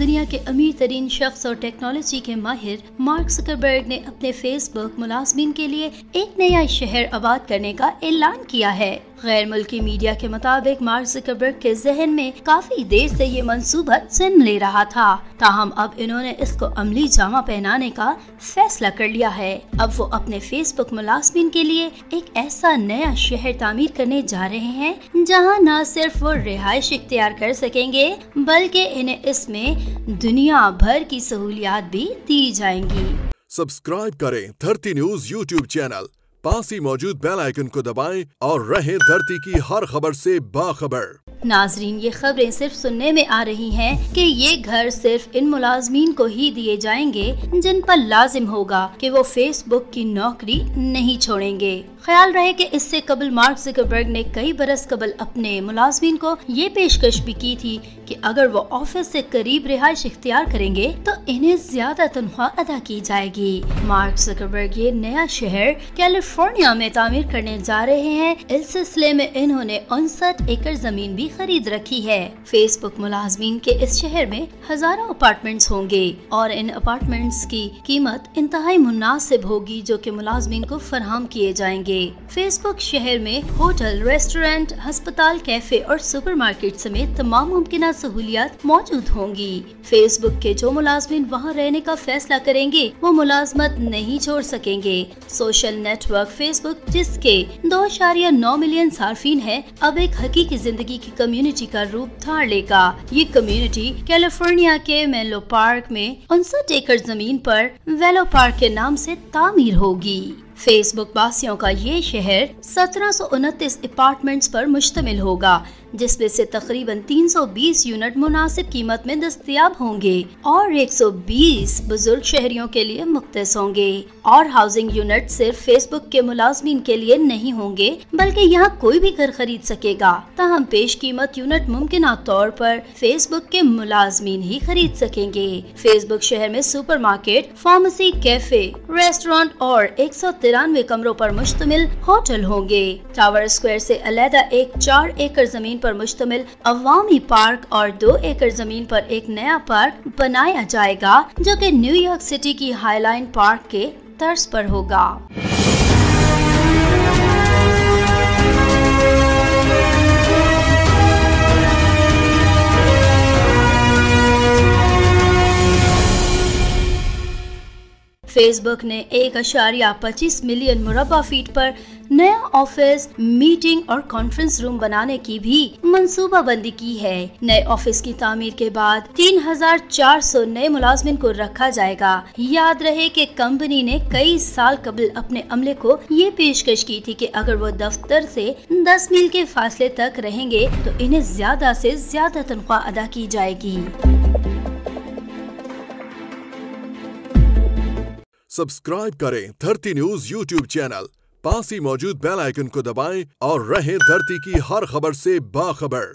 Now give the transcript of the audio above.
до के अमीर तरीन शख्स और टेक्नोलॉजी के माहिर मार्क जकरबर्ग ने अपने फेसबुक मुलाजमीन के लिए एक नया शहर आबाद करने का ऐलान किया है। गैर मुल्की मीडिया के मुताबिक मार्क जकरबर्ग के जहन में काफ़ी देर से ये मंसूबा जन्म ले रहा था। ताहम अब इन्होंने इसको अमली जामा पहनाने का फैसला कर लिया है। अब वो अपने फेसबुक मुलाजमीन के लिए एक ऐसा नया शहर तामीर करने जा रहे हैं, जहाँ न सिर्फ़ वो रिहाइश इख्तियार कर सकेंगे, बल्कि इन्हें इसमें दुनिया भर की सहूलियात भी दी जाएँगी। सब्सक्राइब करें धरती न्यूज़ यूट्यूब चैनल। पास ही मौजूद बेल आइकन को दबाएँ और रहें धरती की हर खबर से बाखबर। नाजरीन ये खबरें सिर्फ़ सुनने में आ रही हैं कि ये घर सिर्फ़ इन मुलाजमीन को ही दिए जाएँगे जिन पर लाजिम होगा कि वो फेसबुक की नौकरी नहीं छोड़ेंगे। ख्याल रहे कि इससे कबल मार्क जिकरबर्ग ने कई बरस कबल अपने मुलाजमीन को ये पेशकश भी की थी कि अगर वो ऑफ़िस से करीब रिहाइश इख्तियार करेंगे तो इन्हें ज़्यादा तनख्वाह अदा की जाएगी। मार्क जिकरबर्ग ये नया शहर कैलिफ़ोर्निया में तामीर करने जा रहे हैं। इस सिलसिले में इन्होंने उनसठ एकड़ ज़मीन भी खरीद रखी है। फेसबुक मुलाजमीन के इस शहर में हज़ारों अपार्टमेंट्स होंगे और इन अपार्टमेंट्स की कीमत इंतहाई मुनासिब होगी, जो कि मुलाजमीन को फराहम किए जाएँगे। जाएँगे। फेसबुक शहर में होटल रेस्टोरेंट अस्पताल कैफ़े और सुपरमार्केट समेत तमाम मुमकिन सहूलियात मौजूद होंगी। फेसबुक के जो मुलाजमिन वहाँ रहने का फैसला करेंगे, वो मुलाजमत नहीं छोड़ सकेंगे। सोशल नेटवर्क फेसबुक जिसके दो शारिया नौ मिलियन सार्फिन है, अब एक हकीकी ज़िंदगी की कम्युनिटी का रूप धार लेगा। ये कम्युनिटी कैलिफ़ोर्निया के मेलो पार्क में उनसठ एकड़ ज़मीन पर वेलो पार्क के नाम से तामीर होगी। फेसबुक वासियों का ये शहर सत्रह सौ उनतीस अपार्टमेंट्स पर मुश्तमिल होगा। जिसमें से तकरीबन 320 यूनिट मुनासिब कीमत में दस्तियाब होंगे और 120 बुज़ुर्ग शहरियों के लिए मुख्त होंगे। और हाउसिंग यूनिट सिर्फ़ फेसबुक के मुलाजमीन के लिए नहीं होंगे, बल्कि यहाँ कोई भी घर खरीद सकेगा। ताहम पेश कीमत यूनिट मुमकिन तौर पर फेसबुक के मुलाजमीन ही खरीद सकेंगे। फेसबुक शहर में super market pharmacy cafe restaurant और एक सौ तिरानवे कमरों आरोप मुश्तमिल होटल होंगे। टावर स्क्वायर ऐसी अलहदा एक चार एकड़ ज़मीन पर मुश्तमिल अवामी पार्क और दो एकड़ ज़मीन पर एक नया पार्क बनाया जाएगा, जो कि न्यूयॉर्क सिटी की हाईलाइन पार्क के तर्ज पर होगा। फेसबुक ने एक अशारिया पच्चीस मिलियन मुरबा फीट पर नया ऑफ़िस मीटिंग और कॉन्फ्रेंस रूम बनाने की भी मनसूबा बंदी की है। नए ऑफ़िस की तामीर के बाद 3,400 नए मुलाजमिन को रखा जाएगा। याद रहे कि कंपनी ने कई साल कबल अपने अमले को ये पेशकश की थी कि अगर वो दफ्तर से 10 मील के फासले तक रहेंगे तो इन्हें ज़्यादा से ज़्यादा तनख्वाह अदा की जाएगी। सब्सक्राइब करें धरती न्यूज़ यूट्यूब चैनल। पास ही मौजूद बेल आइकन को दबाएँ और रहें धरती की हर खबर से बाखबर।